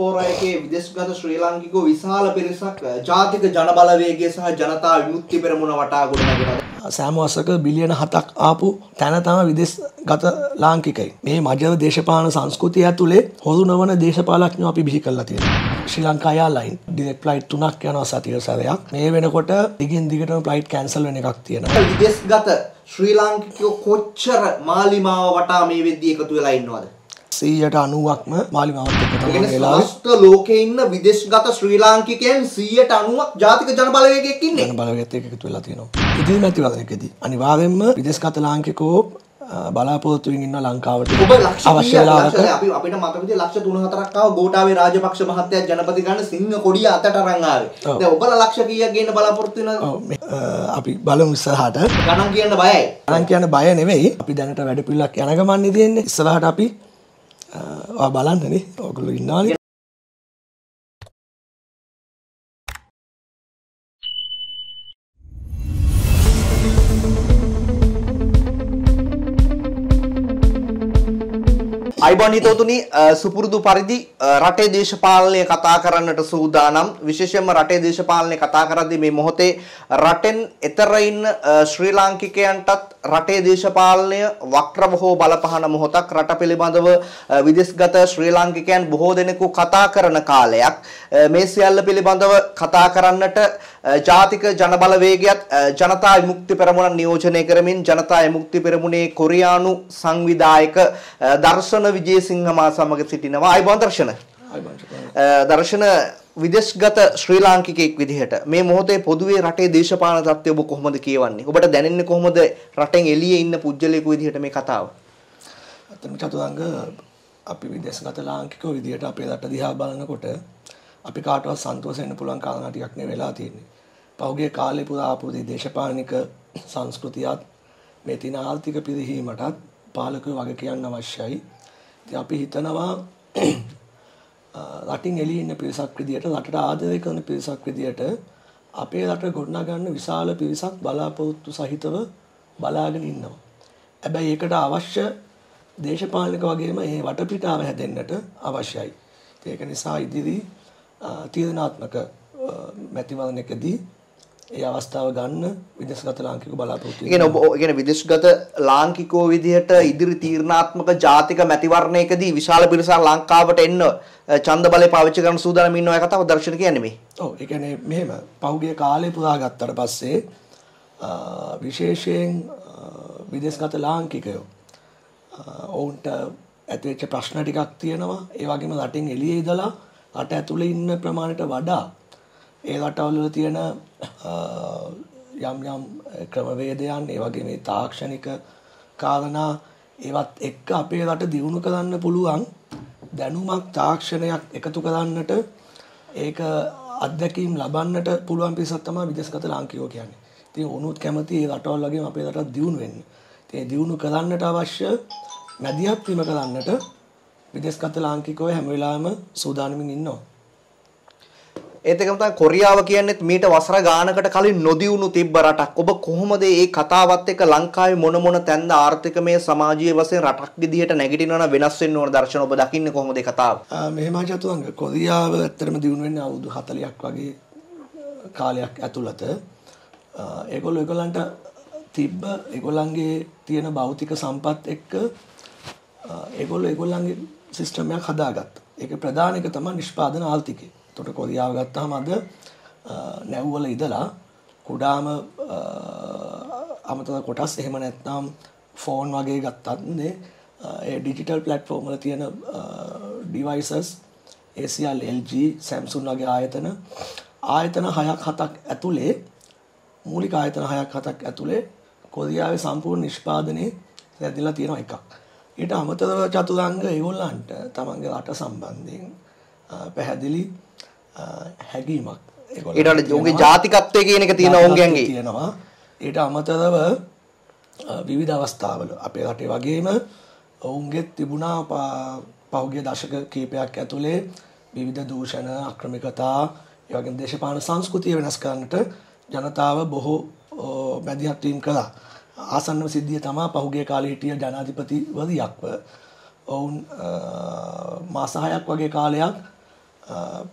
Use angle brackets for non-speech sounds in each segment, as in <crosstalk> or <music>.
ඩයස්පෝරා එකේ විදේශගත ශ්‍රී ලාංකිකයෝ විශාල පිරිසක් ජාතික ජනබලවේගය සහ ජනතා විමුක්ති පෙරමුණ වටා ගොඩනගෙන සෑමවස්සක බිලියන හතක් ආපු තැන තම විදෙස් ගත ලාංකිකයි. මේ මජව දේශපාන සංස්කෘතිය ඇතුළේ හොදු නොවන දේශපාලක්ඥ අපි බිහි කල්ලා තියෙන ශ්‍රී ලංකායා ලයින් ඩිරෙක් ප්ලයිට් තුනක් යනවා සතිය සරයක්. මේ වෙනකොට දිගින් දිගටම ප්ලයිට් කැන්සල් වෙන එකක් තියෙනවා. විදේශගත ශ්‍රී ලාංකිකයෝ කොච්චර මාලිමාව වටා මේ වෙද්දී එකතු වෙලා ඉන්නවද සීයට අනුවක්ම මාලිමාවත් එක්ක තමයි කියන්නේ වෙලාවේ සමස්ත ලෝකේ ඉන්න විදේශගත ශ්‍රී ලාංකිකයන් 190ක් ජාතික ජනබලවේගයක් ඉන්නේ ජන බලවේගයත් එක්ක එකතු වෙලා තියෙනවා. ඉදිරි මැතිවරණයකදී අනිවාර්යයෙන්ම විදේශගත ලාංකිකෝ අ, බලාපොරොත්තු වෙමින් ඉන්න ලංකාවට ඔබ අවශ්‍ය අපි අපිට මතක විදිහට ලක්ෂ 3-4ක් ආව ගෝඨාභය රාජපක්ෂ මහත්තයා ජනපති ගන්න සිංහ කොඩිය අතට අරන් ආවේ. දැන් ඔබලා ලක්ෂ කීයක් ගේන්න බලාපොරොත්තු වෙනවද? අපි බලමු ඉස්සරහට ගණන් කියන්න බයයි. අරන් කියන්න බය නෙවෙයි අපි දැනට වැඩ පිළිලක් යන ගමන්නේ තියෙන්නේ ඉස්සරහට අපි බලන්නනේ ඔයගොල්ලෝ ඉන්නවානේ අයිබෝන් හිතවතුනි අ, සුපුරුදු පරිදි අ, රටේ දේශපාලනය කතා කරන්නට සූදානම්. විශේෂයෙන්ම රටේ දේශපාලනය කතා කරද්දී මේ මොහොතේ රටෙන් එතර ඉන්න අ, ශ්‍රී ලාංකිකයන්ටත් රටේ දේශපාලනය වක්‍රව හෝ බලපහන මොහොතක් රට පිළිබඳව අ, විදේශගත ශ්‍රී ලාංකිකයන් බොහෝ දෙනෙකු කතා කරන කාලයක්. මේ සියල්ල පිළිබඳව කතා කරන්නට ජාතික ජනබලවේගයත් ජනතා විමුක්ති පෙරමුණ නියෝජනය කරමින් ජනතා විමුක්ති පෙරමුණේ කොරියානු සංවිධායක දර්ශන විජේසිංහ මා සමග සිටිනවා. අයිබෝන් දර්ශන. දර්ශන විදේශගත ශ්‍රී ලාංකිකයෙක් විදිහට මේ මොහොතේ පොදුවේ රටේ දේශපාලන තත්ත්වය ඔබ කොහොමද කියවන්නේ ඔබට දැනෙන්නේ කොහොමද රටෙන් එළියේ ඉන්න පුජ්‍යලයක විදිහට මේ කතාව අතන චතුරංග අපි විදේශගත ලාංකිකෝ විදියට අපේ රට දිහා බලනකොට අපි කාටවත් සන්තෝෂ වෙන්න පුළුවන් කාරණා ටිකක් නේ වෙලා තියෙන්නේ. පහුගිය කාලේ පුරා ආපු දේ දේශපාලනික සංස්කෘතියත් මේ තියෙන ආර්ථික පිරිහීමටත් පාලකයෝ වග කියන්න අවශ්‍යයි. ඉතින් අපි හිතනවා අ, රටින් එළියේ ඉන්න පිරිසක් විදියට රටට ආදරය කරන පිරිසක් විදියට අපේ රට ගොඩනගන්න විශාල පිරිසක් බලාපොරොත්තු සහිතව බලාගෙන ඉන්නවා. හැබැයි ඒකට අවශ්‍ය දේශපාලනික වගේම ඒ වටපිටාව හැදෙන්නට අවශ්‍යයි. ඒක නිසා ඉදිරි අ, තීරණාත්මක අ, මැතිවරණයකදී ඒ අවස්ථාව ගන්න විදේශගත ලාංකික බලාපොරොත්තු ඉගෙන ඔබ ඉගෙන විදේශගත ලාංකිකෝ විදිහට ඉදිරි තීරණාත්මක ජාතික මැතිවරණයකදී විශාල පිරිසක් ලංකාවට එන්න ඡන්ද බලය පාවිච්චි කරන සූදානම් ඉන්නවා කතාව දර්ශන කියන්නේ මේ. ඔව් ඒ කියන්නේ මෙහෙම පහුගිය කාලේ පුරා ගත්තට පස්සේ විශේෂයෙන් අ, විදේශගත ලාංකිකයෝ ඔවුන්ට ඇතිවෙච්ච ප්‍රශ්න ටිකක් තියෙනවා ඒ වගේම රටින් එළියේ ඉඳලා රට ඇතුලේ ඉන්න ප්‍රමාණයට වඩා ඒ රටවල වල තියෙන අ, යම් යම් ක්‍රමවේදයන් ඒ වගේ මේ තාක්ෂණික කාරණා ඒවත් එක්ක අපේ රට දියුණු කරන්න පුළුවන් දැනුමක් තාක්ෂණයක් එකතු කරන්නට ඒක අත්දැකීම් ලබන්නට පුළුවන් පිරිසක් තමයි විදේශගත ලාංකිකයෝ කියන්නේ. ඉතින් උනුත් කැමති ඒ රටවල් වගේම අපේ රටත් දියුණු වෙන්න. ඉතින් ඒ දියුණු කරන්නට අවශ්‍ය මැදිහත් වීම කරන්නට විදේශගත ලාංකිකයෝ හැම වෙලාවෙම සූදානමින් ඉන්නවා. ඒත් එකම තමයි කොරියාව කියන්නේත් මීට වසර ගානකට කලින් නොදියුණු තිබ්බ රටක්. ඔබ කොහොමද මේ කතාවත් එක්ක ලංකාවේ මොන මොන තැන්ද ආර්ථිකමය සමාජීය වශයෙන් රටක් විදිහට නැගිටිනවා නම් වෙනස් වෙන්න ඕන දර්ශන ඔබ දකින්නේ කොහොමද මේ කතාව? මෙහෙම චතුරංග කොරියාව ඇත්තටම දියුණු වෙන්නේ අවුරුදු 40ක් වගේ කාලයක් ඇතුළත අ, ඒගොල්ලෝ ඒගොල්ලන්ට තිබ්බ ඒගොල්ලන්ගේ තියෙන භෞතික සම්පත් එක්ක අ, ඒගොල්ලෝ ඒගොල්ලන්ගේ සිස්ටම් එකක් හදාගත්තා. ඒක ප්‍රධාන එක තමයි නිෂ්පාදන ආර්ථිකය. එතකොට කොරියාව ගත්තාම අද අ, නැව්වල ඉඳලා කුඩාම අ, අමතර කොටස් එහෙම නැත්නම් ෆෝන් වගේ ගත්තත් නේ අ, ඒ ඩිජිටල් ප්ලට්ෆෝම් වල තියෙන ඩිවයිසස් ACL LG Samsung වගේ ආයතන ආයතන 6ක් 7ක් ඇතුලේ මූලික ආයතන 6ක් 7ක් ඇතුලේ කොරියාවේ සම්පූර්ණ නිෂ්පාදනයේ රැඳිලා තියෙන එකක්. ඊට අමතරව චතුරංග ඒගොල්ලන්ට තමන්ගේ රට සම්බන්ධයෙන් අ, පැහැදිලි වඩා ඔවුන්ගේ තියෙනවා. ජාතිකත්වය කියන එක තියෙන ඔවුන්ගෙන්ගේ. තියෙනවා ඊට අමතරව විවිධ අවස්ථාවල අපේ රටේ වගේම ඔවුන්ගේ තිබුණා ප- පහුගිය දශක කීපයක් ඇතුලේ විවිධ දූෂණ අක්‍රමිකතා ඒ වගේම දේශපාලන සංස්කෘතිය වෙනස් කරන්නට ජනතාව බොහෝ අ, මැදිහත් වීම කළා ආසන්නම සිද්ධිය තමයි පහුගිය කාලේ හිටිය ජනාධිපතිවරියක්ව ඔවුන් අ, මාස හයක් වගේ කාලයක්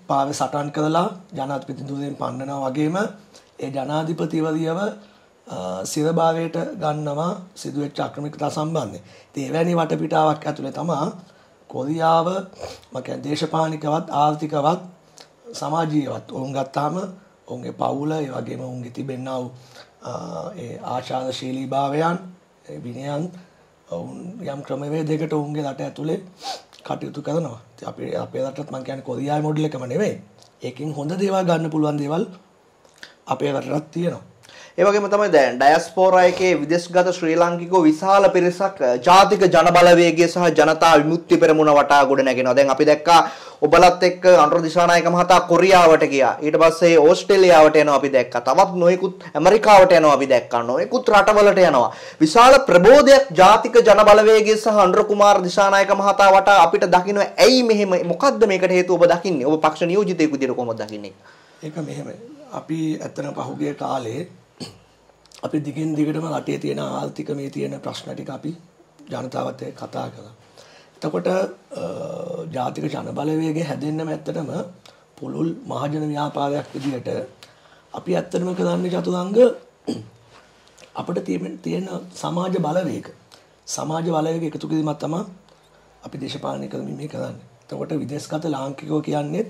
පාව සටන් කරලා ජනාධිපතිතුරෙන් පන්නනවා වගේම ඒ ජනාධිපතිවරියව සිරභාවයට ගන්නවා සිදුවෙච්ච ආක්‍රමිකතා සම්බන්ධයෙන්. ඉතින් එවැනි වටපිටාවක් ඇතුලේ තමා කොරියාව මක දේශපාලනිකවත් ආර්ථිකවත් සමාජීයවත් ඔවුන් ගත්තාම ඔවුන්ගේ පවුල ඒ වගේම ඔවුන්ගේ තිබෙන්නා වූ ඒ ආචාරශීලී භාවයන් විනයන් ඔවුන් යම් ක්‍රමවේදයකට ඔවුන්ගේ රට ඇතුලේ කටයුතු කරනවා. අපේ අපේ රටත් මං කියන්නේ කොරියාවේ මොඩල් එකම නෙවෙයි. ඒකෙන් හොඳ දේවල් ගන්න පුළුවන් දේවල් අපේ රටටත් තියෙනවා. ඒවගේම තමයි දැන් ඩයස්පෝරා එකේ විදේශගත ශ්‍රී ලාංකිකෝ විශාල පිරිසක් ජාතික ජනබලවේගය සහ ජනතා විමුක්ති පෙරමුණ වටා ගොඩ නැගෙනවා. දැන් අපි දැක්කා ඔබලත් එක්ක අනුර දිශානායක මහතා කොරියාවට ගියා. ඊට පස්සේ ඕස්ට්‍රේලියාවට යනවා අපි දැක්කා. තවත් නොයෙකුත් ඇමරිකාවට යනවා අපි දැක්කා. නොයෙකුත් රටවලට යනවා. විශාල ප්‍රබෝධයක් ජාතික ජනබලවේගය සහ අනුර කුමාර දිශානායක මහතා වටා අපිට දකින්න ඇයි මෙහෙම මොකද්ද මේකට හේතුව ඔබ දකින්නේ? ඔබ පක්ෂ නියෝජිතයෙකු විදිහට කොහොමද දකින්නේ? ඒක මෙහෙමයි. අපි ඇත්තටම පහුගිය කාලේ අපි දිගින් දිගටම රටේ තියෙන ආර්ථික මේ තියෙන ප්‍රශ්න ටික අපි ජනතාවත් එක්ක කතා කළා. එතකොට ජාතික ජනබලවේගය හැදෙන්නම ඇත්තටම පුළුල් මහජන ව්‍යාපාරයක් විදිහට අපි ඇත්තටම කරන්නේ චතුරංග <clears throat> අපිට තියෙන සමාජ බලවේග සමාජ බලවේග එකතු කිරීමක් තමයි අපි දේශපාලනය කරමින් මේ කරන්නේ. එතකොට විදේශගත ලාංකිකයෝ කියන්නේ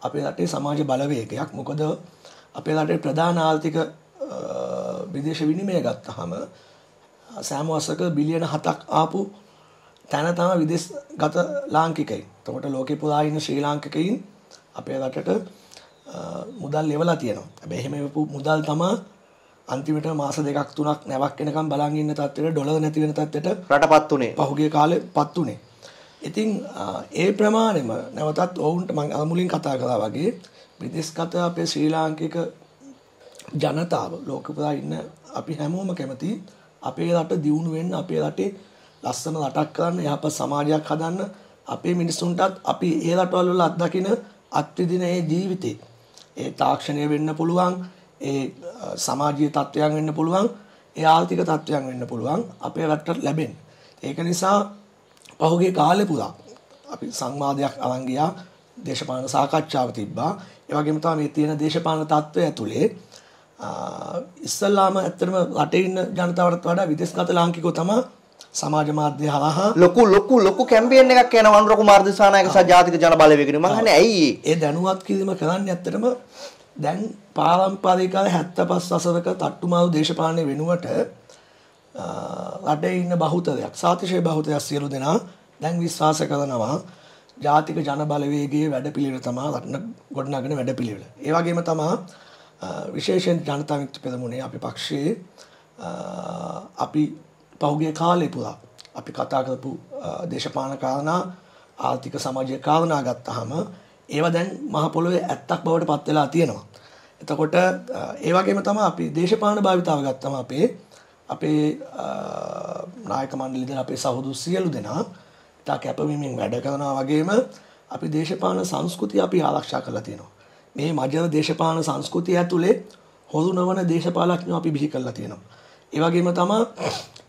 අපේ රටේ සමාජ බලවේගයක්. මොකද අපේ රටේ ප්‍රධාන ආර්ථික විදේශ විනිමය ගත්තහම සෑම වසරක බිලියන 7ක් ආපු තැන තමයි විදේශ ගත ලාංකිකයින්. එතකොට ලෝකේ පුරා ඉන්න ශ්‍රී ලාංකිකයින් අපේ රටට මුදල් ලෙවලා තියෙනවා. හැබැයි එහෙම මුදල් තමයි අන්තිමට මාස දෙකක් තුනක් නැවක් වෙනකම් බලන් ඉන්න තත්ත්වෙට ඩොලර් නැති වෙන තත්ත්වෙට රටපත් උනේ. පහුගිය කාලේ පත් උනේ. ඉතින් ඒ ප්‍රමාණයම නැවතත් ඔවුන්ට මම මුලින් කතා කළා වගේ විදේශගත අපේ ශ්‍රී ලාංකික ජනතාව ලෝක පුරා ඉන්න අපි හැමෝම කැමති අපේ රට දියුණු වෙන්න අපේ රටේ ලස්සන රටක් කරන්න යහපත් සමාජයක් හදන්න අපේ මිනිස්සුන්ටත් අපි ඒ රටවල් වල අත්දකින අත්විදින ඒ ජීවිතේ ඒ තාක්ෂණය වෙන්න පුළුවන් ඒ සමාජීය තත්ත්වයන් වෙන්න පුළුවන් ඒ ආර්ථික තත්ත්වයන් වෙන්න පුළුවන් අපේ රටට ලැබෙන්න. ඒක නිසා පහුගිය කාලේ පුරා අපි සංවාදයක් අරන් ගියා දේශපාලන සාකච්ඡාව තිබ්බා. ඒ වගේම තමයි මේ තියෙන දේශපාලන තත්ත්වය ඇතුලේ ඉස්සල්ලාම ඇත්තටම රටේ ඉන්න ජනතාවට වඩා විදේශගත ලාංකිකෝ තමයි සමාජ මාධ්‍ය හරහා. ලොකු ලොකු ලොකු කැම්පේන් එකක් යනවා. අනුර කුමාර දිසානායක සහ ජාතික ජන බලවේගනේ මම අහන්නේ ඇයි ඒ? දැනුවත් කිරීම කරන්නේ ඇත්තටම දැන් පාරම්පරික 75 වසරක තට්ටුමාරු දේශපාලනය වෙනුවට රටේ ඉන්න බහුතරයක් සාතිශය බහුතරයක් සියලු දෙනා දැන් විශ්වාස කරනවා ජාතික ජන බලවේගයේ වැඩපිළිවෙල තමයි රටන ගොඩනගන වැඩපිළිවෙල. ඒ වගේම තමයි විශේෂයෙන් ජනතා විමුක්ති පෙරමුණේ අපි පක්ෂයේ අපි පහුගිය කාලේ පුරා අපි කතා කරපු දේශපාලන කාරණා ආර්ථික සමාජීය කාරණා ගත්තාම ඒවා දැන් මහ පොළොවේ ඇත්තක් බවට පත් වෙලා තියෙනවා. එතකොට ඒ වගේම තමයි අපි දේශපාලන භාවිතාව ගත්තම අපේ අපේ නායක මණ්ඩලයේදී අපේ සහෝදරු සියලු දෙනා තා කැපවීමෙන් වැඩ කරනවා වගේම අපි දේශපාලන සංස්කෘතිය අපි ආරක්ෂා කරලා තියෙනවා. මේ මජන දේශපාලන සංස්කෘතිය ඇතුලේ හොරු නොවන දේශපාලඥයෝ අපි බිහි කරලා තියෙනවා. ඒ වගේම තමයි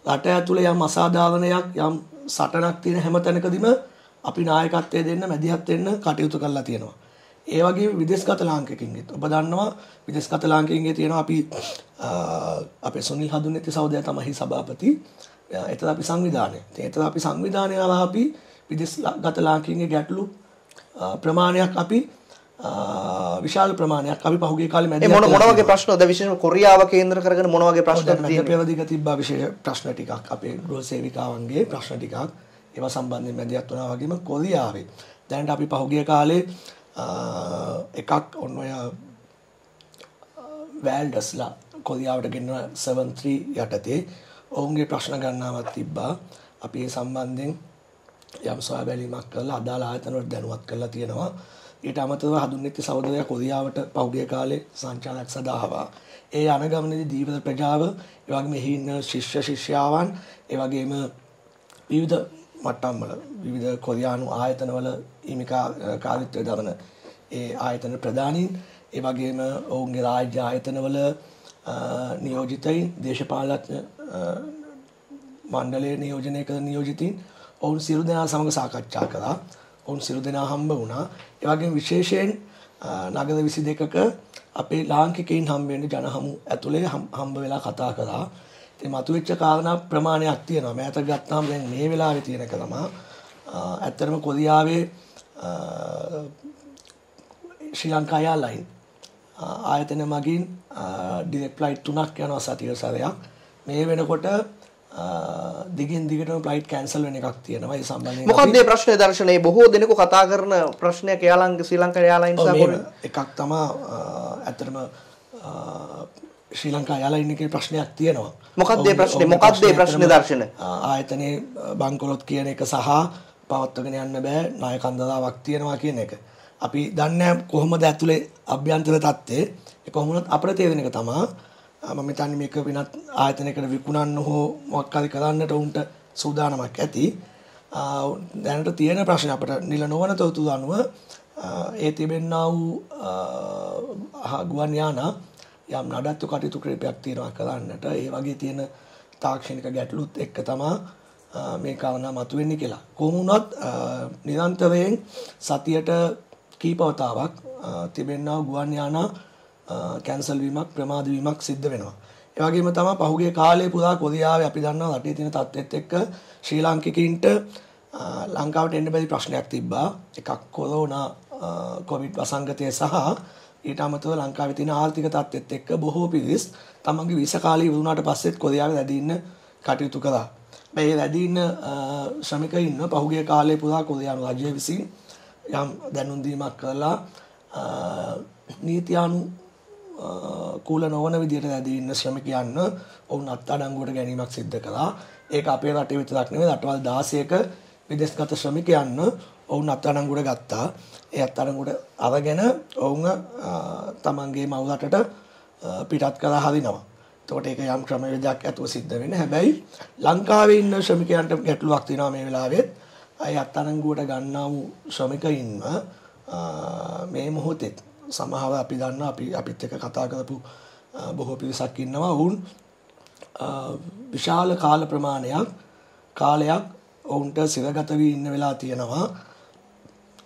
රට ඇතුලේ යම් අසාධාරණයක් යම් සටනක් තියෙන හැම තැනකදීම අපි නායකත්වයේ දෙන්න මැදිහත් වෙන්න කටයුතු කරලා තියෙනවා. ඒ වගේ විදේශගත ලාංකිකින්ගෙත් ඔබ දන්නවා විදේශගත ලාංකිකින්ගේ තියෙනවා අපි අපේ සුනිල් හදුනෙති සහෝදරයා තමයි සභාපති. එතන අපි සංවිධානය. එතන අපි සංවිධානය අරහා අපි විදේශගත ලාංකිකින්ගේ ගැටලු ප්‍රමාණයක් අපි විශාල ප්‍රමාණයක් අපි පහුගිය කාලේ මැද මොන මොන වගේ ප්‍රශ්නද විශේෂයෙන්ම කොරියාව කේන්ද්‍ර කරගෙන මොන වගේ ප්‍රශ්නද තියෙන්නේ? පෙරදිග තිබ්බා විශේෂ ප්‍රශ්න ටිකක්. අපේ ගෘහ සේවිකාවන්ගේ ප්‍රශ්න ටිකක්. ඒවා සම්බන්ධයෙන් මැදිහත් වුණා වගේම කොරියාවේ. දැනට අපි පහුගිය කාලේ එකක් ඔන්න ඔය වැල්ඩස්ලා කොරියාවට ගෙන්ව 73 යටතේ ඔවුන්ගේ ප්‍රශ්න ගණනාවක් තිබ්බා. අපි ඒ සම්බන්ධයෙන් යම් සොයා බැලීමක් කරලා අදාළ ආයතන වලට දැනුවත් කරලා තියෙනවා ඊට අමතරව හඳුන්වෙච්ච සහෝදරයා කොරියාවට පහුගිය කාලේ සංචාලක සදාවා. ඒ අනගමනයේ දීපද ප්‍රජාව, ඒ වගේම එහි ඉන්න ශිෂ්‍ය ශිෂ්‍යාවන්, ඒ වගේම විවිධ මට්ටම්වල විවිධ කොරියානු ආයතනවල හිමිකා කාර්යත්වය දරන ඒ ආයතන ප්‍රධානීන්, ඒ වගේම ඔවුන්ගේ රාජ්‍ය ආයතනවල නියෝජිතයින්, දේශපාලඥ මණ්ඩලයේ නියෝජනය කරන නියෝජිතින් ඔවුන් සියලු දෙනා සමග සාකච්ඡා කළා. ඔවුන් සිරු දෙනා හම්බ වුණා. ඒවගේ විශේෂයෙන් නගද විසි දෙකක අපේ ලාංකිකයින් හම්බෙන්ට ජනහමු ඇතුළේ හම්බ වෙලා කතා කලා ති මතුවෙච්ච කාරණ ප්‍රමාණයක් තියෙනවා. මෑත ගත්තාම් දැන් මේ වෙලා තියෙනක තමා ඇත්තරම කොදියාවේ ශ්‍රී ලංකායා ලයින් ආයතන මගින් ඩිරෙක් ප්ලයිට් තුනක් යනවා සතිය සරයක් මේ වෙනකොට දිගින් දිගටම ප්ලයිට් කැන්සල් වෙන එකක් තියෙනවා. ඒ සම්බන්ධයෙන් මොකක්ද මේ ප්‍රශ්නේ දර්ශනයේ බොහෝ දෙනෙකු කතා කරන ප්‍රශ්නයක් එයාලන්ගේ ශ්‍රී ලංකා එයාලයින්ස් එකක් තමා ඇත්තටම ශ්‍රී ලංකා එයාලයින් එකේ ප්‍රශ්නයක් තියෙනවා. මොකක්ද මේ ප්‍රශ්නේ? මොකක්ද මේ ප්‍රශ්නේ දර්ශන? ආයතනයේ බංකොලොත් කියන එක සහ පවත්වගෙන යන්න බෑ ණය කන්දදාවක් තියෙනවා කියන එක. අපි දන්නේ කොහොමද ඇතුලේ අභ්‍යන්තර ඒ කොහොමද අපිට තේරෙන එක තමා මම හිතන්නේ මේක වෙනත් ආයතනයකට විකුණන්න හෝ මොකක් හරි කරන්නට උන්ට සූදානමක් ඇති. දැනට තියෙන ප්‍රශ්න අපට නිල නොවන තොරතුරු අනුව ඒ තිබෙන්නා වූ ගුවන් යානා යම් නඩත්තු කටයුතු ක්‍රේපයක් තියෙනවා කරන්නට ඒ වගේ තියෙන තාක්ෂණික ගැටලුත් එක්ක තමා මේ කාරණා මතුවෙන්නේ කියලා. කොහොම වුණත් නිරන්තරයෙන් සතියට කීපවතාවක් තිබෙන්නා ගුවන් යානා කැන්සල් වීමක් ප්‍රමාද වීමක් සිද්ධ වෙනවා. ඒ වගේම තමයි පහුගිය කාලේ පුරා කොරියාවේ අපි දන්නවා රටේ තියෙන තත්ත්වෙත් එක්ක ශ්‍රී ලාංකිකයින්ට ලංකාවට එන්න බැරි ප්‍රශ්නයක් තිබ්බා. එකක් කොරෝනා කොවිඩ් වසංගතය සහ ඊට අමතරව ලංකාවේ තියෙන ආර්ථික තත්ත්වෙත් එක්ක බොහෝ පිරිස් තමන්ගේ වීසා කාලය ඉවරුණාට පස්සෙත් කොරියාවේ රැඳී ඉන්න කටයුතු කළා. මේ රැඳී ඉන්න ශ්‍රමිකයින් පහුගිය කාලේ පුරා කොරියානු රජය විසින් යම් දැනුම් දීමක් කළා නීතියානු කූල නොවන විදිහට ඇදී ඉන්න ශ්‍රමිකයන්න ඔවුන් අත්අඩංගුවට ගැනීමක් සිද්ධ කළා. ඒක අපේ රටේ විතරක් නෙවෙයි රටවල් 16ක විදේශගත ශ්‍රමිකයන්න ඔවුන් අත්අඩංගුවට ගත්තා. ඒ අත්අඩංගුවට අරගෙන ඔවුන් තමන්ගේ මව් රටට පිටත් කරලා හරිනවා. එතකොට ඒක යම් ක්‍රමවේදයක් ඇතුව සිද්ධ වෙන්නේ. හැබැයි ලංකාවේ ඉන්න ශ්‍රමිකයන්ට ගැටලුවක් තියෙනවා මේ වෙලාවෙත්. අය අත්අඩංගුවට ගන්නා වූ ශ්‍රමිකයින්ම මේ මොහොතේ සමහර අපි දන්න අපි අපිත් එක කතා කරපු බොහෝ පිරිසක් ඉන්නවා. ඔවුන් විශාල කාල ප්‍රමාණයක් කාලයක් ඔවුන්ට සිරගත වී ඉන්න වෙලා තියෙනවා.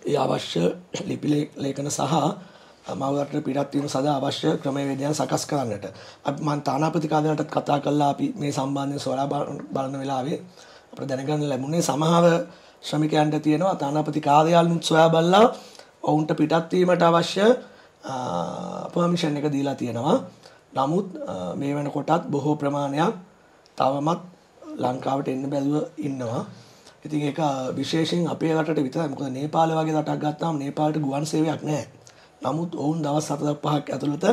ඒ අවශ්‍ය ලිපි ලේඛන සහ මවරට පිටත් වීම සඳහා අවශ්‍ය ක්‍රමවේදයන් සකස් කරන්නට. අපි මම තානාපති කාර්යාලයටත් කතා කළා අපි මේ සම්බන්ධයෙන් සොයා බලන වෙලාවේ අපිට දැනගන්න ලැබුණේ සමහර ශ්‍රමිකයන්ට තියෙනවා තානාපති කාර්යාලනුත් සොයා බලලා ඔවුන්ට පිටත් වීමට අවශ්‍ය පර්මිෂන් එක දීලා තියෙනවා. නමුත් මේ වෙනකොටත් බොහෝ ප්‍රමාණයක් තවමත් ලංකාවට එන්න බැරුව ඉන්නවා. ඉතින් ඒක විශේෂයෙන් අපේ රටට විතරයි. මොකද නේපාල වගේ රටක් ගත්තාම නේපාලට ගුවන් සේවයක් නැහැ. නමුත් ඔවුන් දවස් 4-5ක් ඇතුළත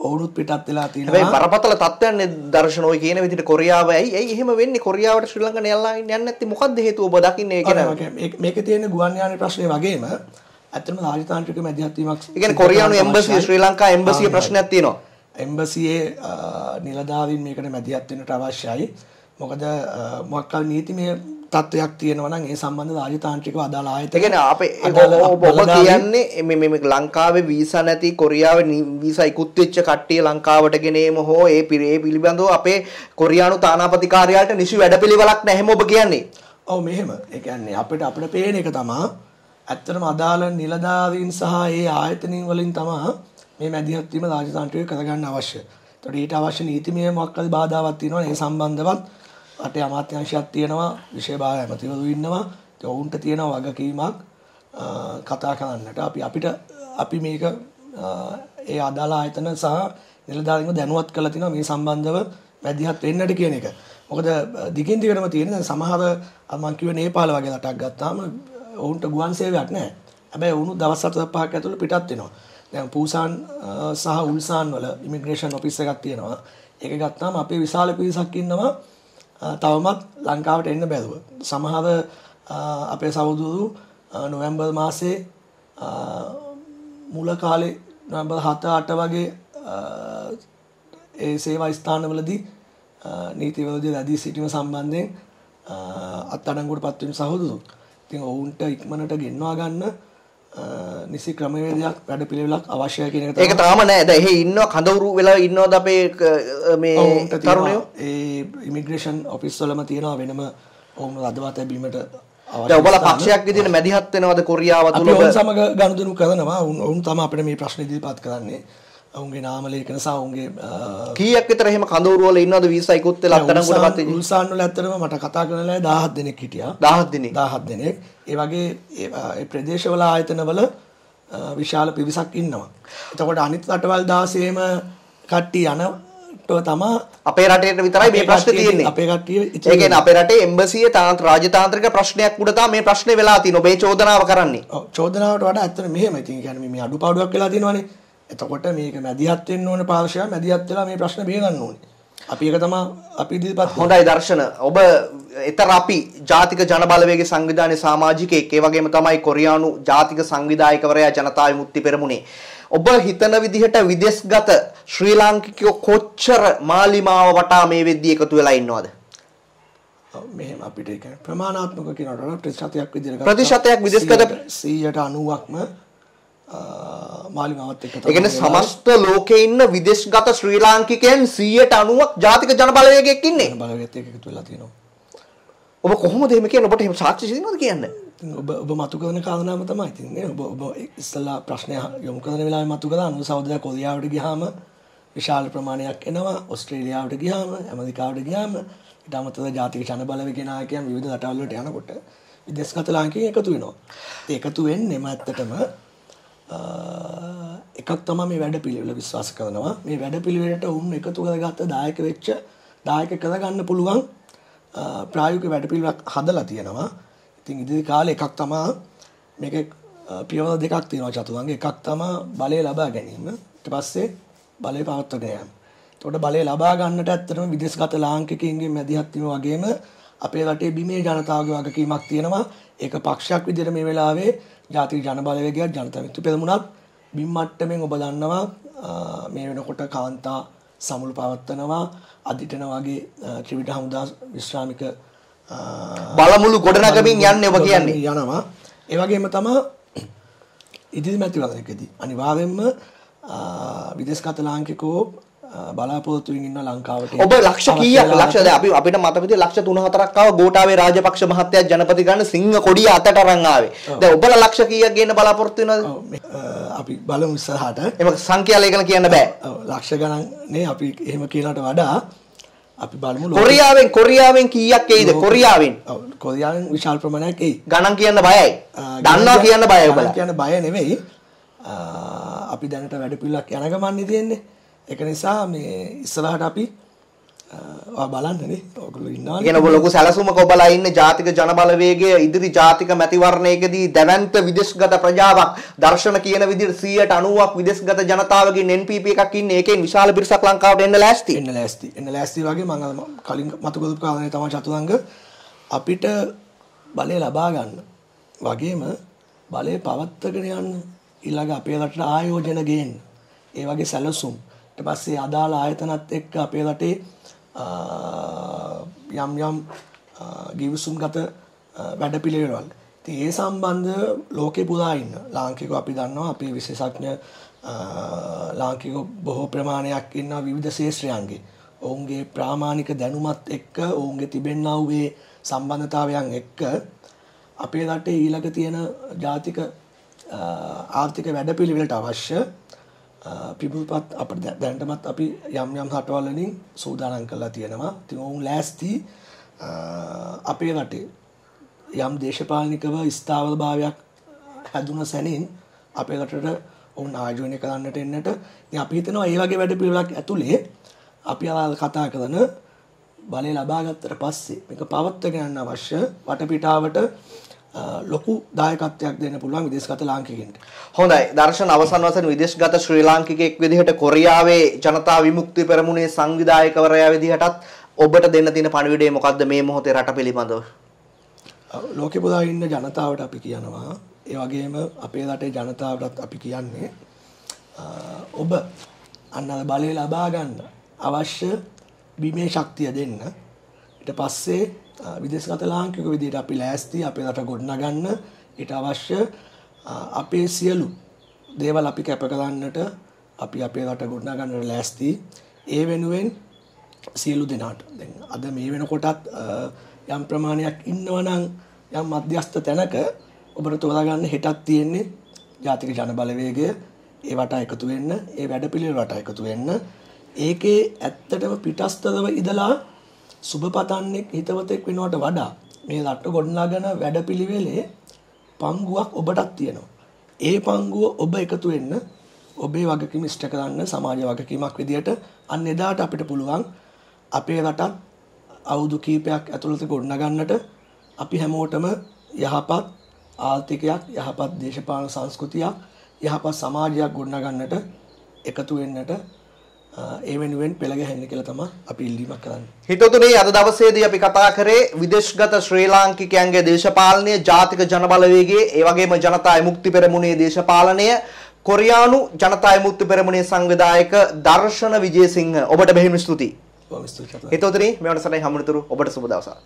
ඔවුනුත් පිටත් වෙලා තියෙනවා. බරපතල තත්ත්වයන් දර්ශන ඔය කියන විදිහට කොරියාව ඇයි ඇයි එහෙම වෙන්නේ කොරියාවට ශ්‍රී ලංකාවට යල්ලා යන්නේ නැත්නම් මොකද්ද හේතුව ඔබ දකින්නේ ඒක මේකේ තියෙන ගුවන් යාන ප්‍රශ්නේ වගේම ඇත්තම රාජතාන්ත්‍රික මැදිහත්වීමක් කියන්නේ කොරියානු එම්බසි ශ්‍රී ලංකා එම්බසියේ ප්‍රශ්නයක් තියෙනවා. එම්බසියේ නිලධාරීන් මේකට මැදිහත් වෙන්නට අවශ්‍යයි. මොකද මොකක් කල නීතිමය තත්ත්වයක් තියෙනවා නම් ඒ අදාළ ආයතන. ඒ කියන්නේ අපේ ඔබ කියන්නේ මේ මේ ලංකාවේ වීසා නැති කොරියාවේ වීසා ඉක්ුත් වෙච්ච කට්ටිය ලංකාවට ගෙනේම හෝ ඒ පිරේ පිළිබඳව අපේ කොරියානු තානාපති කාර්යාලයට නිසි වැඩපිළිවෙලක් නැහැ ඔබ කියන්නේ. ඔව් මෙහෙම. ඒ කියන්නේ අපිට අපිට පේන එක තමයි ඇත්තටම අදාළ නිලධාරීන් සහ ඒ ආයතනින් වලින් තමයි මේ මැදිහත් වීම රාජතාන්ත්‍රික කරගන්න අවශ්‍ය. ඒතකොට ඊට අවශ්‍ය නීතිමය මොකක්ද බාධාවක් තියෙනවා ඒ සම්බන්ධවත් රටේ අමාත්‍යාංශයක් තියෙනවා විශේෂ භාර ඇමතිවරු ඉන්නවා. ඒ ඔවුන්ට තියෙනවා වගකීමක් කතා කරන්නට. අපි අපිට අපි මේක ඒ අදාළ ආයතන සහ නිලධාරීන්ව දැනුවත් කරලා තිනවා මේ සම්බන්ධව මැදිහත් වෙන්නට කියන එක. මොකද දිගින් දිගටම තියෙන සමහර මම කිව්වේ නේපාල වගේ රටක් ගත්තාම ඔවුන්ට ගුවන් සේවයක් නැහැ. හැබැයි ඔවුන් දවස් 4-5ක් ඇතුළත පිටත් වෙනවා. දැන් පූසාන් සහ උල්සාන් වල ඉමිග්‍රේෂන් ඔෆිස් එකක් තියෙනවා. ඒක ගත්තාම අපේ විශාල පිරිසක් ඉන්නවා තවමත් ලංකාවට එන්න බැරුව. සමහර අපේ සහෝදරු නොවැම්බර් මාසේ මුල කාලේ නොවැම්බර් 7 8 වගේ ඒ සේවා ස්ථානවලදී නීති විරෝධී රැඳී සිටීම සම්බන්ධයෙන් අත්අඩංගුවට පත්වීම සහෝදරු ඉතින් ඔවුන්ට ඉක්මනට ගෙන්වා ගන්න නිසි ක්‍රමවේදයක් වැඩ පිළිවෙලක් අවශ්‍යය කියන ඒක තාම නෑ. දැන් එහෙ ඉන්නවා කඳවුරු වෙලා ඉන්නවද අපේ මේ තරුණයෝ? ඒ ඉමිග්‍රේෂන් ඔෆිස් වලම තියෙනවා. වෙනම ඔවුන් රදවා තැබීමට දැන් ඔබලා පක්ෂයක් විදිහට මැදිහත් වෙනවද? කොරියාව සමග ගනුදෙනු කරනවා. ඔවුන් තමයි අපිට මේ ප්‍රශ්න ඉදිරිපත් කරන්නේ ඔවුන්ගේ නාම ලේඛන සහ ඔවුන්ගේ අ, කීයක් විතර එහෙම කඳවුරු වල ඉන්නවද වීසා ඉක්ුත් වෙලා අත්අඩංගුවටපත් වෙච්ච උල්සාන් වල ඇත්තටම මට කතා අය 17 දෙනෙක් හිටියා. 17 දිනක්. 17 දෙනෙක්. ඒ වගේ ඒ ඒ ප්‍රදේශවල ආයතනවල විශාල පිරිසක් ඉන්නවා. එතකොට අනිත් රටවල් 16ම කට්ටිය යනට තමා අපේ රටේට විතරයි මේ ප්‍රශ්නේ තියෙන්නේ. අපේ කට්ටිය ඒ කියන්නේ අපේ රටේ එම්බසියේ තාන්ත්‍ර රාජතාන්ත්‍රික ප්‍රශ්නයක් උඩ තමයි මේ ප්‍රශ්නේ වෙලා තියෙන්නේ ඔබේ චෝදනාව කරන්නේ. ඔව්, චෝදනාවට වඩා ඇත්තට මෙහෙම. ඉතින් කියන්නේ මේ අඩුපාඩුවක් වෙලා තියෙනවානේ. එතකොට මේක මැදිහත් වෙන්න ඕන පාර්ශවය මැදිහත් වෙලා මේ ප්‍රශ්න බේරගන්න ඕනේ. අපි ඒක තමයි අපි ඉදිරිපත්. හොඳයි දර්ශන ඔබ එතර අපි ජාතික ජන බලවේගයේ සංවිධානයේ සමාජිකයෙක් ඒ වගේම තමයි කොරියානු ජාතික සංවිධායකවරයා ජනතා විමුක්ති පෙරමුණේ ඔබ හිතන විදිහට විදේශගත ශ්‍රී ලාංකිකයෝ කොච්චර මාලිමාව වටා මේ වෙද්දී එකතු වෙලා ඉන්නවද මෙහෙම අපිට ඒක ප්‍රමාණාත්මක කියනකොට ප්‍රතිශතයක් විදිහට ප්‍රතිශතයක් විදේශගත- 190ක්ම මාලිමාවත් එක්ක ඒ කියන්නේ සමස්ත ලෝකේ ඉන්න විදේශගත ශ්‍රී ලාංකිකයන් 190ක් ජාතික ජන බලවේගයක් ඉන්නේ. බලවත් එක්ක එකතු වෙලා තියෙනවා. ඔබ කොහොමද එහෙම කියන්නේ? ඔබට එහෙම සාක්ෂි තියෙනවද කියන්නේ? ඔබ ඔබ මතු කරන කාරණාව තමයි ඉතින් නේ ඔබ ඔබ ඉස්සලා ප්‍රශ්නය යොමු කරන වෙලාවේ මතු කළා. අනුව සහෝදරයා කොරියාවට ගියාම විශාල ප්‍රමාණයක් එනවා. ඕස්ට්‍රේලියාවට ගියාම ඇමරිකාවට ගියාම. ඊට අමතරව ජාතික ජන බලවේගයේ නායකයන් විවිධ රටවල් වලට යනකොට විදේශගත ලාංකිකයන් එකතු වෙනවා. ඒ එකතු වෙන්නේම ඇත්තටම එකක් තමයි මේ වැඩ පිළිවෙල විශ්වාස කරනවා. මේ වැඩ පිළිවෙලට උන් එකතු කරගත්ත දායක වෙච්ච දායක කරගන්න පුළුවන් අ, ප්‍රායෝගික වැඩ පිළිවෙලක් හදලා තියෙනවා. ඉතින් ඉදිරි කාලේ එකක් තමා මේක අ, පියවර දෙකක් තියෙනවා චතුරංග. එකක් තමා බලය ලබා ගැනීම. ඊට පස්සේ බලය පවත්වාගෙන යාම එතකොට බලය ලබා ගන්නට ඇත්තටම විදේශගත ලාංකිකයින්ගේ මැදිහත් වීම වගේම අපේ රටේ බිමේ ජනතාවගේ වගකීමක් තියෙනවා. ඒක පක්ෂයක් විදිහට මේ වෙලාවේ ජාතික ජන බලවේගයක් ජනතා විමුක්ති පෙරමුණක් බිම් මට්ටමින් ඔබ දන්නවා මේ වෙනකොට කාන්තා සමුළු පවත්වනවා අදිටන වගේ අ, ත්‍රිවිධ හමුදා විශ්‍රාමික බලමුළු ගොඩනගමින් යන්නේ ඔබ කියන්නේ. යනවා. ඒ වගේම තමා ඉදිරි මැතිවරණයකදී අනිවාර්යෙන්ම විදේශගත ලාංකිකෝ බලාපොරොත්තුවෙන් ඉන්න ලංකාවට ඔබ ලක්ෂ කීයක් ලක්ෂ දැන් අපි අපිට මතක විදිහට ලක්ෂ 3-4ක් ආව ගෝඨාභය රාජපක්ෂ මහත්තයා ජනපති ගන්න සිංහ කොඩිය අතට අරන් ආවේ. දැන් ඔබලා ලක්ෂ කීයක් ගේන්න බලාපොරොත්තු වෙනවද? අපි බලමු ඉස්සරහට එම සංඛ්‍යා ලේඛන කියන්න බෑ. ලක්ෂ ගණන් නේ අපි එහෙම කියනට වඩා අපි බලමු කොරියාවෙන් කොරියාවෙන් කීයක් එයිද? කොරියාවෙන් කොරියාවෙන් විශාල ප්‍රමාණයක් එයි ගණන් කියන්න බයයි. දන්නවා කියන්න බයයි ඔබලා. කියන්න බය නෙවෙයි ආ, අපි දැනට වැඩ පිළිලක් යන ගමන්නේ තියෙන්නේ ඒක නිසා මේ ඉස්සරහට අපි බලන්නනේ ඔයගොල්ලෝ ඉන්නවා කියන ඔබ ලොකු සැලසුමක ඔබලා ඉන්නේ ජාතික ජන බලවේගයේ ඉදිරි ජාතික මැතිවරණයකදී දැවැන්ත විදේශගත ප්‍රජාවක් දර්ශන කියන විදිහට 190ක් විදේශගත ජනතාවගේ NPP එකක් ඉන්නේ. ඒකෙන් විශාල පිරිසක් ලංකාවට එන්න ලෑස්ති. එන්න ලෑස්ති. එන්න ලෑස්ති වගේ මම කලින් මතු කරපු කාරණේ තමයි චතුරංග. අපිට බලය ලබා ගන්න. වගේම බලය පවත්වාගෙන යන්න. ඊළඟ අපේ රටට ආයෝජන ගේන්න. ඒ වගේ සැලසුම් ඊට පස්සේ අදාළ ආයතනත් එක්ක අපේ රටේ ආ, යම් යම් ආ, ගිවිසුම්ගත වැඩ පිළිවෙළවල් ඉතින් ඒ සම්බන්ධ ලෝකේ පුරා ඉන්න ලාංකිකව අපි දන්නවා අපේ විශේෂඥ අ, ලාංකික බොහෝ ප්‍රමාණයක් ඉන්නවා විවිධ ශේෂ්ත්‍රයන්ගේ. ඔවුන්ගේ ප්‍රාමාණික දැනුමත් එක්ක ඔවුන්ගේ තිබෙන්නා වූ ඒ සම්බන්ධතාවයන් එක්ක අපේ රටේ ඊළඟ තියෙන ජාතික අ, ආර්ථික වැඩපිළිවෙලට අවශ්‍ය අ, පිබුල්පත් අපිට දැ- දැනටමත් අපි යම් යම් රටවල් වලින් සූදානම් කරලා තියෙනවා. ඉතින් ඔවුන් ලෑස්ති අ, අපේ රටේ යම් දේශපාලනිකව ස්ථාවර භාවයක් හැදුන සැනින් අපේ රටට ඔවුන් ආයෝජනය කරන්නට එන්නට ඉතින් අපි හිතනවා ඒ වගේ වැඩ පිළිවෙලක් ඇතුලේ අපි අර කතා කරන බලය ලබා ගත්තට පස්සේ මේක පවත්වාගෙන යන්න අවශ්‍ය වටපිටාවට අ, ලොකු දායකත්වයක් දෙන්න පුළුවන් විදේශගත ලාංකිකයින්ට. හොඳයි දර්ශන අවසන් වශයෙන් විදේශගත ශ්‍රී ලාංකිකයෙක් විදිහට කොරියාවේ ජනතා විමුක්ති පෙරමුණේ සංවිධායකවරයා විදිහටත් ඔබට දෙන්න තියෙන පණිවිඩය මොකද්ද මේ මොහොතේ රට පිළිබඳව? ලෝකෙ පුරා ඉන්න ජනතාවට අපි කියනවා ඒ වගේම අපේ රටේ ජනතාවටත් අපි කියන්නේ ඔබ අන්න අර බලය ලබා ගන්න අවශ්‍ය බිමේ ශක්තිය දෙන්න ඊට පස්සේ අ, විදේශගත ලාංකික විදිහට අපි ලෑස්ති අපේ රට ගොඩනගන්න. ඊට අවශ්‍ය අ, අපේ සියලු දේවල් අපි කැප කරන්නට අපි අපේ රට ගොඩනගන්නට ලෑස්ති. ඒ වෙනුවෙන් සියලු දෙනාට දැන් අද මේ වෙනකොටත් අ, යම් ප්‍රමාණයක් ඉන්නවනම් යම් මධ්‍යස්ථ තැනක ඔබට තෝරාගන්න හෙටත් තියෙන්නේ ජාතික ජන බලවේගය ඒ වටා එකතු වෙන්න ඒ වැඩපිළිවෙල වටා එකතු වෙන්න. ඒකේ ඇත්තටම පිටස්තරව ඉඳලා සුබ පතන්නෙක් හිතවතෙක් වෙනවට වඩා මේ රට ගොඩනගන වැඩපිළිවෙලේ පංගුවක් ඔබටත් තියෙනවා. ඒ පංගුව ඔබ එකතු වෙන්න ඔබේ වගකීම ඉෂ්ට කරන්න සමාජ වගකීමක් විදියට අන්න එදාට අපිට පුළුවන් අපේ රටත් අවුරුදු කීපයක් ඇතුළත ගොඩනගන්නට අපි හැමෝටම යහපත් ආර්ථිකයක් යහපත් දේශපාලන සංස්කෘතියක් යහපත් සමාජයක් ගොඩනගන්නට එකතු වෙන්නට ඒ වෙනුවෙන් පෙළ ගැහෙන්න කියලා තමයි අපි ඉල්ලීමක් කරන්නේ. හිතතුනේ අද දවසේදී අපි කතා කරේ විදේශගත ශ්‍රී ලාංකිකයන්ගේ දේශපාලනය, ජාතික ජනබලවේගයේ, ඒ වගේම ජනතා විමුක්ති පෙරමුණේ දේශපාලනය, කොරියානු ජනතා විමුක්ති පෙරමුණේ සංවිධායක දර්ශන විජේසිංහ ඔබට බෙහෙම ස්තුතියි. බොහොම ස්තුතියි. හිතතුනේ මේ වටසටහනේ හමුනතුරු ඔබට සුබ දවසක්.